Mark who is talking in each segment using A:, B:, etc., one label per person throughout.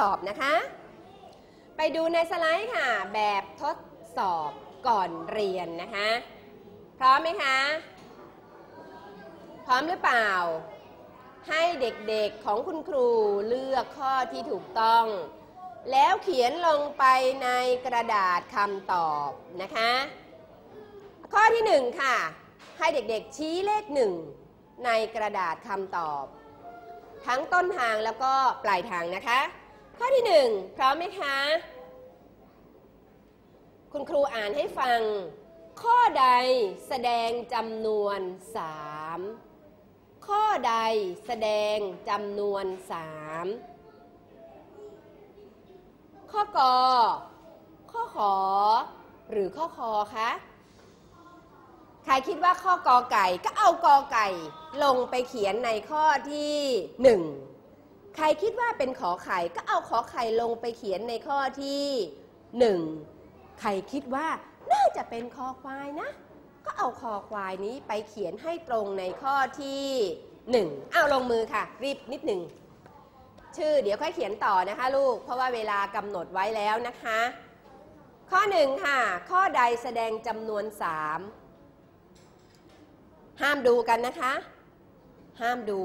A: สอบนะคะ ไปดูในสไลด์ค่ะ แบบทดสอบก่อนเรียนนะคะ พร้อมไหมคะ พร้อมหรือเปล่า ให้เด็กๆของคุณครูเลือกข้อที่ถูกต้อง แล้วเขียนลงไปในกระดาษคำตอบนะคะ ข้อที่หนึ่งค่ะ ให้เด็กๆชี้เลขหนึ่งในกระดาษคำตอบ ทั้งต้นทางแล้วก็ปลายทางนะคะ ข้อที่หนึ่งพร้อมไหมคะ คุณครูอ่านให้ฟัง ข้อใดแสดงจำนวนสามข้อใดแสดงจำนวนสามข้อกอข้อขอ หรือข้อคอคะใครคิดว่าข้อกอไก่ก็เอากอไก่ลงไปเขียนในข้อที่หนึ่ง ใครคิดว่าเป็นขอไข่ก็เอาขอไข่ลงไปเขียนในข้อที่หนึ่งใครคิดว่าน่าจะเป็นคอควายนะ ก็เอาคอควายนี้ไปเขียนให้ตรงในข้อที่หนึ่งเอาลงมือค่ะ รีบนิดหนึ่งชื่อเดี๋ยวค่อยเขียนต่อนะคะลูก เพราะว่าเวลากำหนดไว้แล้วนะคะ ข้อหนึ่งค่ะ ข้อใดแสดงจำนวนสามห้ามดูกันนะคะ ห้ามดู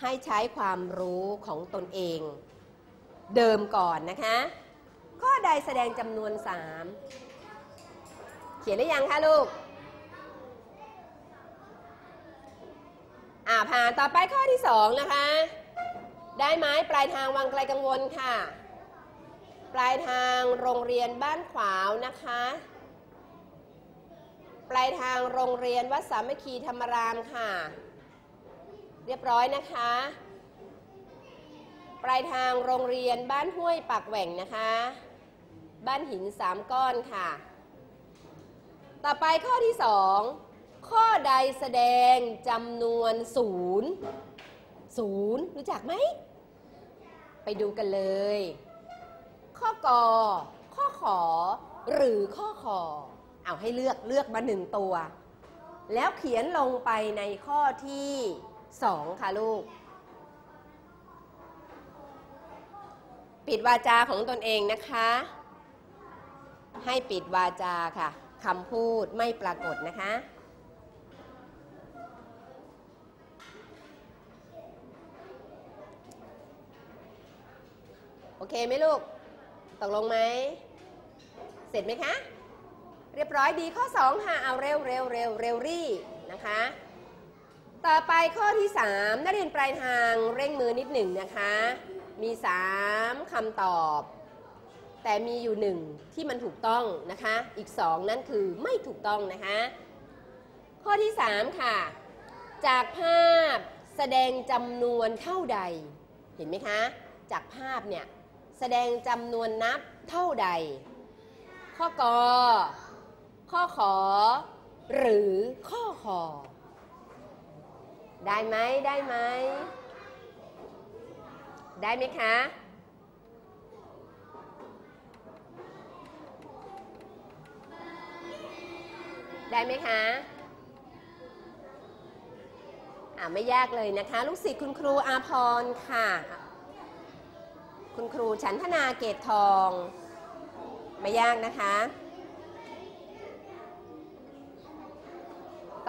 A: ให้ใช้ความรู้ของตนเอง เดิมก่อนนะคะ ข้อใดแสดงจำนวนสามเขียนหรือยังคะลูก อ่าผ่านต่อไปข้อที่สองนะคะ ได้ไหมปลายทางวังไกลกังวลค่ะ ปลายทางโรงเรียนบ้านขวาวนะคะ ปลายทางโรงเรียนวัดสามัคคีธรรมรามค่ะ เรียบร้อยนะคะ ปลายทางโรงเรียนบ้านห้วยปากแหว่งนะคะ บ้านหินสามก้อนค่ะ ต่อไปข้อที่สองข้อใดแสดงจำนวนศูนย์ศูนย์รู้จักไหม ไปดูกันเลย ข้อกอข้อขอ หรือข้อคอเอาให้เลือกเลือกมาหนึ่งตัว แล้วเขียนลงไปในข้อที่ สองค่ะลูก ปิดวาจาของตนเองนะคะ ให้ปิดวาจาค่ะคำพูดไม่ปรากฏนะคะโอเคไหมลูก ตกลงไหม เสร็จไหมคะ เรียบร้อยดีข้อ 2 ค่ะ เอาเร็วเร็วเร็วเร็วรี่นะคะ ต่อไปข้อที่ 3 นักเรียนปลายทางเร่งมือนิดหนึ่งนะคะ มี 3คำตอบ แต่มีอยู่หนึ่งที่มันถูกต้องนะคะ อีก 2 นั่นคือไม่ถูกต้องนะคะ ข้อที่ 3 ค่ะ จากภาพแสดงจำนวนเท่าใด เห็นไหมคะ จากภาพเนี่ย แสดงจำนวนนับเท่าใด ข้อกอข้อขอ หรือข้อคอ ได้ไหมได้ไหม ได้ไหมคะ ได้ไหมคะอ่าไม่ยากเลยนะคะ ลูกศิษย์คุณครูอาพรค่ะ คุณครูฉันธนาเกตทอง ไม่ยากนะคะ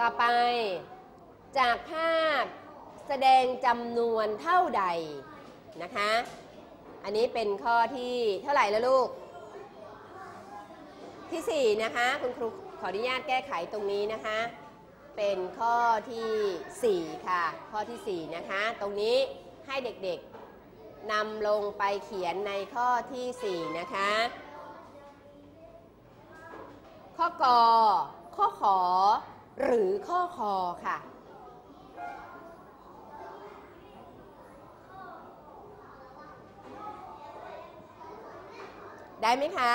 A: ต่อไป จากภาพแสดงจำนวนเท่าใดนะคะ อันนี้เป็นข้อที่เท่าไหร่แล้วลูก ที่ 4 นะคะ คุณครูขออนุญาตแก้ไขตรงนี้นะคะ เป็นข้อทีสี่4 ค่ะ ข้อทีสี่ 4 นะคะ ตรงนี้ให้เด็กๆนำลงไปเขียนในข้อที่ 4 นะคะ ข้อกอข้อขอ หรือข้อคอค่ะ ได้ไหมคะ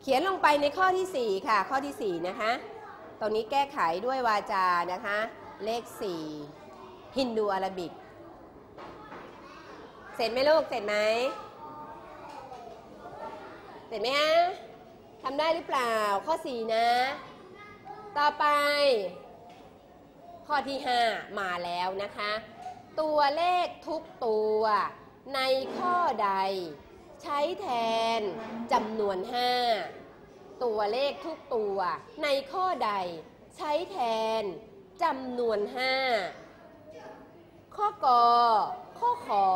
A: เขียนลงไปในข้อที่ 4 ค่ะ ข้อที่ 4 นะคะ ตรงนี้แก้ไขด้วยวาจานะคะ เลข 4 ฮินดูอาราบิก เสร็จไหมลูก เสร็จไหม เสร็จไหมฮะทำได้หรือเปล่า ข้อ 4 นะ ต่อไปข้อที่ 5 มาแล้วนะคะ ตัวเลขทุกตัว ในข้อใด ใช้แทนจำนวน 5 ตัวเลขทุกตัว ในข้อใด ใช้แทนจำนวน 5 ข้อกอข้อขอ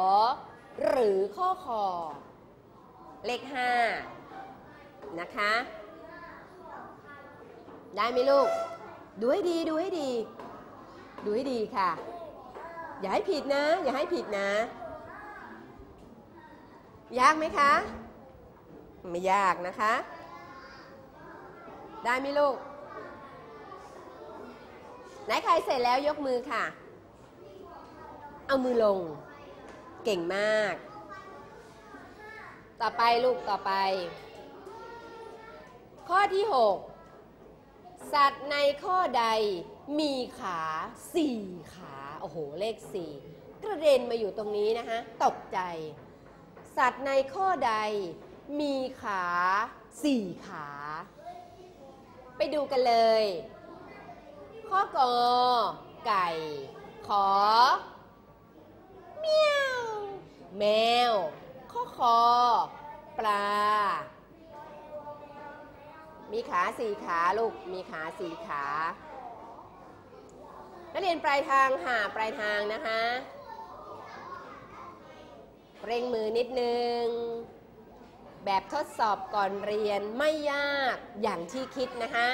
A: หรือข้อคอเลข 5 นะคะ ได้ไหมลูก ดูให้ดี ดูให้ดี ดูให้ดีค่ะ อย่าให้ผิดนะ อย่าให้ผิดนะ ยากไหมคะ ไม่ยากนะคะ ได้ไหมลูก ไหนใครเสร็จแล้วยกมือค่ะ เอามือลง เก่งมาก ต่อไปลูกต่อไป ข้อที่ 6 สัตว์ในข้อใดมีขาสี่ขา โอ้โหเลขสี่กระเด็นมาอยู่ตรงนี้นะคะตกใจ สัตว์ในข้อใดมีขาสี่ขา ไปดูกันเลย ข้อกอไก่ ขอเมียวแมว ข้อคอ ปลา มีขาสี่ขาลูก มีขาสี่ขา นักเรียนปลายทางหาปลายทางนะคะเร่งมือนิดนึง แบบทดสอบก่อนเรียนไม่ยากอย่างที่คิดนะคะ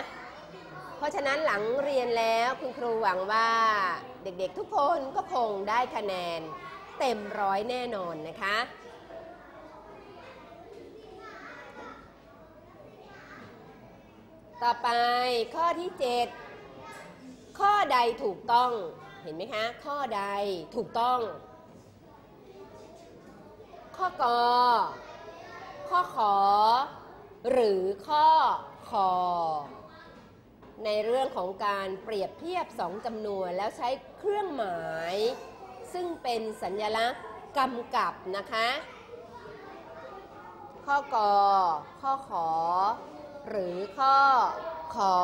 A: เพราะฉะนั้นหลังเรียนแล้วคุณครูหวังว่าเด็กๆทุกคนก็คงได้คะแนนเต็มร้อยแน่นอนนะคะ ต่อไปข้อที่ 7 ข้อใดถูกต้องเห็นไหมคะ ข้อใดถูกต้อง ข้อกอข้อขอ หรือข้อคอในเรื่องของการเปรียบเทียบสองจำนวนแล้วใช้เครื่องหมาย ซึ่งเป็นสัญลักษณ์กำกับนะคะ ข้อกอข้อขอ หรือข้อคอ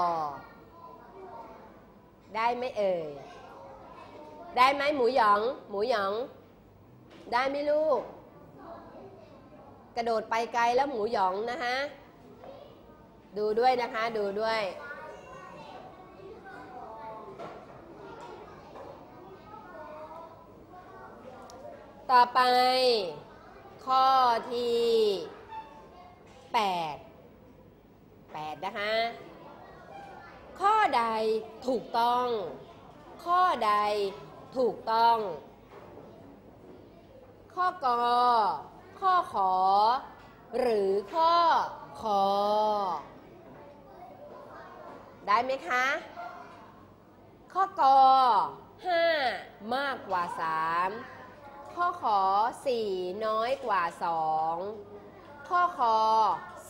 A: ได้ไหมเอ่ย ได้ไหมหมูหยอง หมูหยอง ได้ไหมลูก กระโดดไปไกลแล้วหมูหยองนะคะ ดูด้วยนะคะ ดูด้วยต่อไป ข้อที่ 8 8 นะคะ ข้อใดถูกต้อง ข้อใดถูกต้อง ข้อกอข้อขอ หรือข้อคอได้ไหมคะ ข้อกอ5มากกว่า 3 ข้อขอ 4 น้อยกว่า 2 ข้อคอ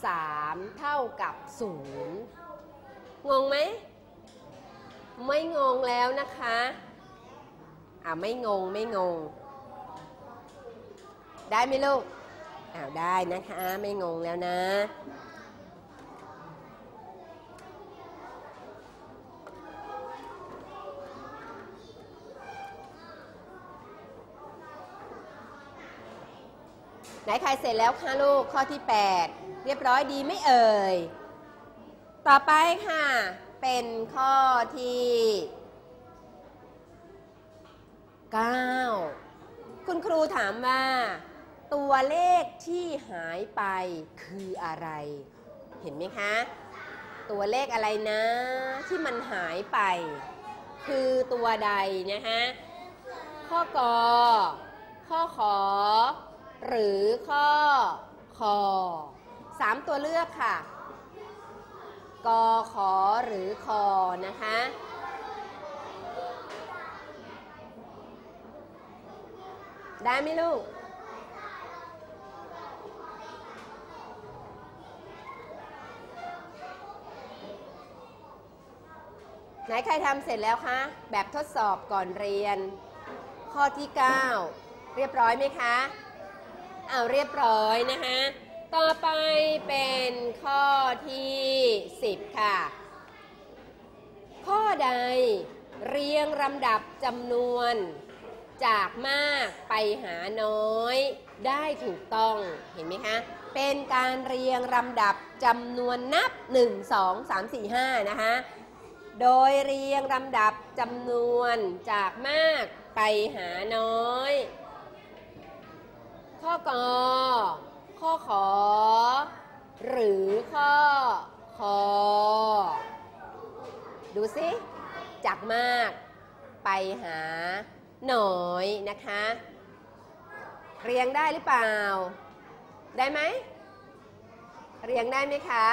A: 3 เท่ากับ 0 งงไหม ไม่งงแล้วนะคะ อ่าไม่งงไม่งง ได้ไหมลูกอ้าวได้นะคะ ไม่งงแล้วนะไหนใครเสร็จแล้วคะลูกข้อที่ 8 เรียบร้อยดีไม่เอ่ย ต่อไปค่ะ เป็นข้อที่ 9 คุณครูถามว่า ตัวเลขที่หายไปคืออะไร เห็นไหมคะ ตัวเลขอะไรนะ ที่มันหายไป คือตัวใดนะคะข้อกอข้อขอ หรือข้อคอสามตัวเลือกค่ะ กอขอหรือคอนะคะได้ไหมลูก ไหนใครทำเสร็จแล้วคะ แบบทดสอบก่อนเรียน ข้อที่ 9 เรียบร้อยไหมคะ เอาเรียบร้อยนะคะ ต่อไปเป็นข้อที่ 10 ค่ะ ข้อใดเรียงลำดับจำนวน จากมากไปหาน้อยได้ถูกต้องเห็นไหมคะ เป็นการเรียงลำดับจำนวนนับ 1 2 3 4 5 นะคะ โดยเรียงลำดับจำนวนจากมากไปหาน้อย ข้อกอ ข้อขอ หรือข้อคอ ดูสิจากมากไปหาหน่อยนะคะ เรียงได้หรือเปล่า ได้ไหม เรียงได้ไหมคะ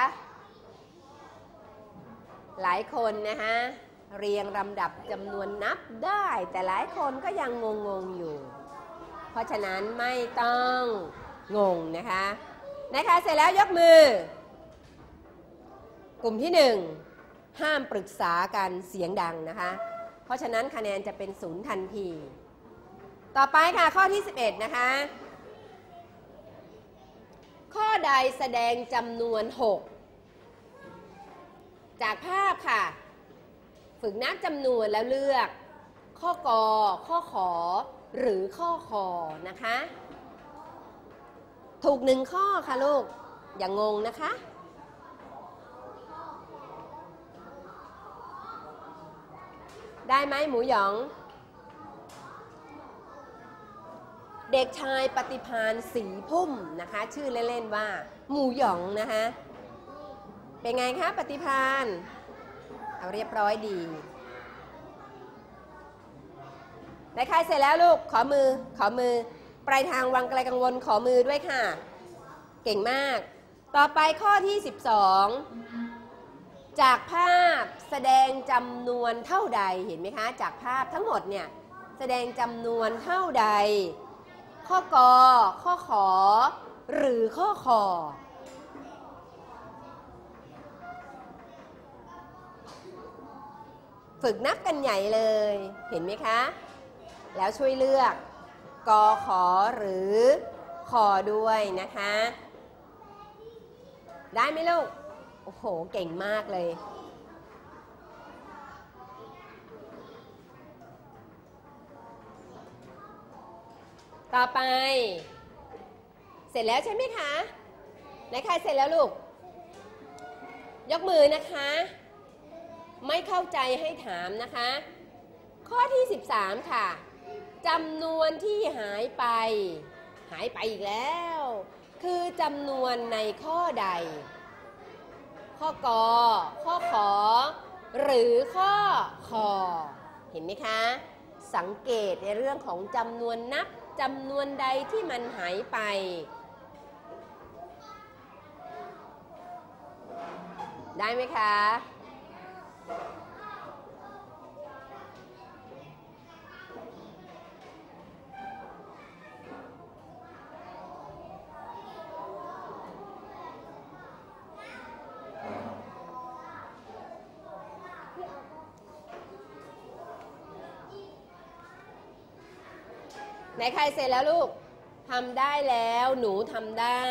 A: หลายคนนะคะเรียงลำดับจำนวนนับได้ แต่หลายคนก็ยังงงงๆอยู่ เพราะฉะนั้นไม่ต้อง งงนะคะ นะคะเสร็จแล้วยกมือ กลุ่มที่หนึ่งห้ามปรึกษากันเสียงดังนะคะ เพราะฉะนั้นคะแนนจะเป็นศูนย์ทันที ต่อไปค่ะข้อที่ 11 นะคะ ข้อใดแสดงจำนวน 6 จากภาพค่ะ ฝึกนับจำนวนแล้วเลือก ข้อกอข้อขอ หรือข้อคอนะคะ ถูกหนึ่งข้อค่ะลูก อย่างงงนะคะ ได้ไหมหมูหยอง เด็กชายปฏิพานสีพุ่มนะคะ ชื่อเล่นๆว่า หมูหยองนะคะ เป็นไงคะปฏิพานเอาเรียบร้อยดีได้ใครเสร็จแล้วลูก ขอมือ ขอมือ ปลายทางวังไกลกังวลขอมือด้วยค่ะ เก่งมาก ต่อไปข้อที่ 12 จากภาพแสดงจำนวนเท่าใดเห็นไหมคะ จากภาพทั้งหมดเนี่ยแสดงจำนวนเท่าใด ข้อกอข้อขอ หรือข้อคอฝึกนับกันใหญ่เลย เห็นไหมคะ แล้วช่วยเลือก กอขอหรือคอด้วยนะคะ ได้ไหมลูก โอ้โห เก่งมากเลย ต่อไป เสร็จแล้วใช่ไหมคะไหนใครเสร็จแล้วลูก ยกมือนะคะ ไม่เข้าใจให้ถามนะคะ ข้อที่ 13 ค่ะ จำนวนที่หายไป หายไปอีกแล้ว คือจำนวนในข้อใด ข้อกอข้อขอ หรือข้อคอเห็นไหมคะ สังเกตในเรื่องของจำนวนนับจำนวนใดที่มันหายไปได้ไหมคะ ไหนใครเสร็จแล้วลูกทำได้แล้วหนูทำได้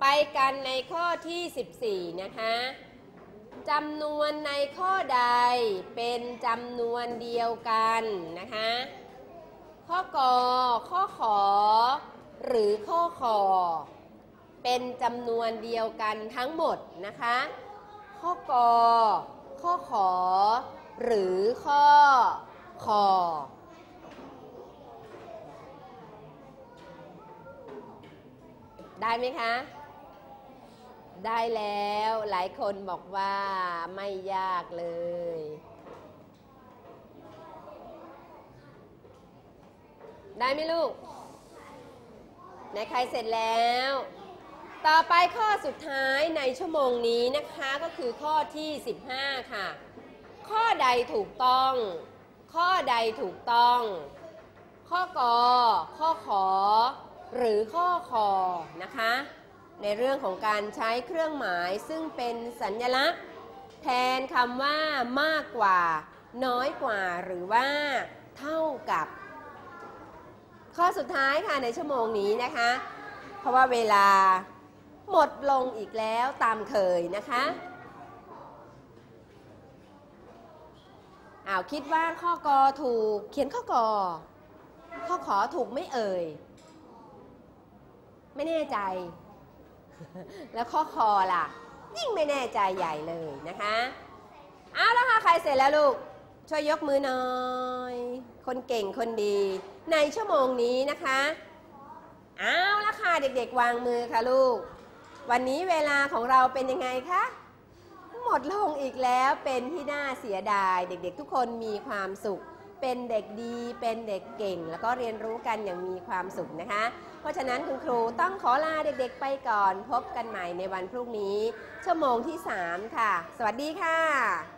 A: ไปกันในข้อที่ 14 นะคะจำนวนในข้อใดเป็นจำนวนเดียวกันนะคะ ข้อกอข้อขอ หรือข้อคอเป็นจำนวนเดียวกันทั้งหมดนะคะ ข้อกอข้อขอ หรือข้อคอ ได้ไหมคะ ได้แล้วหลายคนบอกว่าไม่ยากเลย ได้ไหมลูกไหนใครเสร็จแล้ว ต่อไปข้อสุดท้ายในชั่วโมงนี้นะคะก็คือข้อที่ 15 ค่ะ ข้อใดถูกต้อง ข้อใดถูกต้อง ข้อกอข้อขอ หรือข้อคอนะคะ ในเรื่องของการใช้เครื่องหมายซึ่งเป็นสัญลักษณ์ แทนคำว่ามากกว่า น้อยกว่าหรือว่า เท่ากับ ข้อสุดท้ายค่ะในชั่วโมงนี้นะคะ เพราะว่าเวลาหมดลงอีกแล้วตามเคยนะคะอ้าวคิดว่าข้อกอถูกเขียนข้อกอข้อขอถูกไม่เอ่ย ไม่แน่ใจ แล้วข้อคอล่ะ ยิ่งไม่แน่ใจใหญ่เลยนะคะเอาแล้วค่ะใครเสร็จแล้วลูก ช่วยยกมือหน่อย คนเก่งคนดี ในชั่วโมงนี้นะคะเอาละค่ะเด็กๆ วางมือค่ะลูก วันนี้เวลาของเราเป็นยังไงคะหมดลงอีกแล้วเป็นที่น่าเสียดาย เด็กๆ ทุกคนมีความสุข เป็นเด็กดี เป็นเด็กเก่ง แล้วก็เรียนรู้กันอย่างมีความสุขนะคะ เพราะฉะนั้นคุณครูต้องขอลาเด็กๆไปก่อน พบกันใหม่ในวันพรุ่งนี้ ชั่วโมงที่ 3 ค่ะ สวัสดีค่ะ